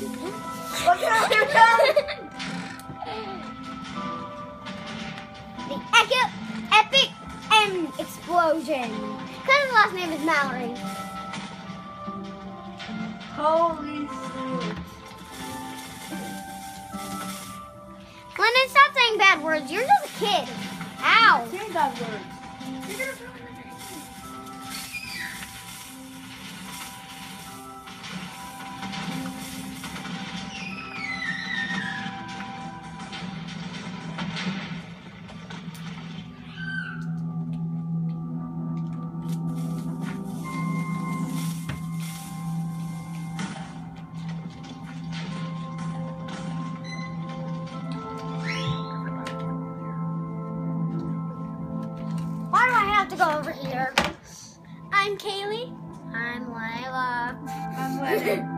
Look out, here comes. the epic, epic M explosion. Cousin's last name is Mallory. Holy shit. Lennon, stop saying bad words. You're just a kid. Ow. Say that word. You're gonna ruin Why to go over here? I'm Kaylee. I'm Lila. I'm letting.